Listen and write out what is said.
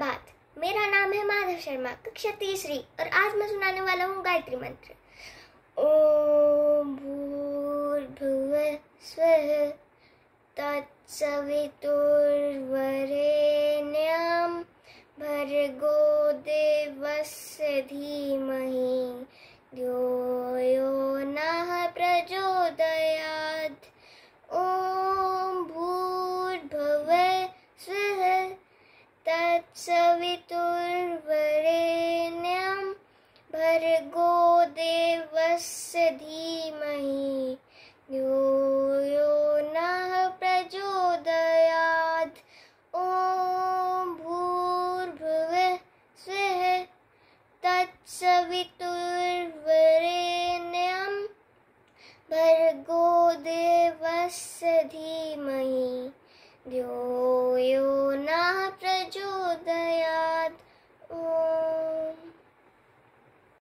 बात। मेरा नाम है माधव शर्मा, कक्षा तीसरी, और आज मैं सुनाने वाला हूँ गायत्री मंत्र। ओम स्व तत्सवितुर्वरेण्यं, भर्गो देवस्य धीमहि। तत्सवितुर्वरेण्यं भर्गो देवस्य धीमहि। धियो यो नः प्रचोदयात्। ॐ भूर्भुवः स्वः तत्सवितुर्वरेण्यं भर्गो देवस्य धीमहि। धियो यो नः प्रचोदयात् ॐ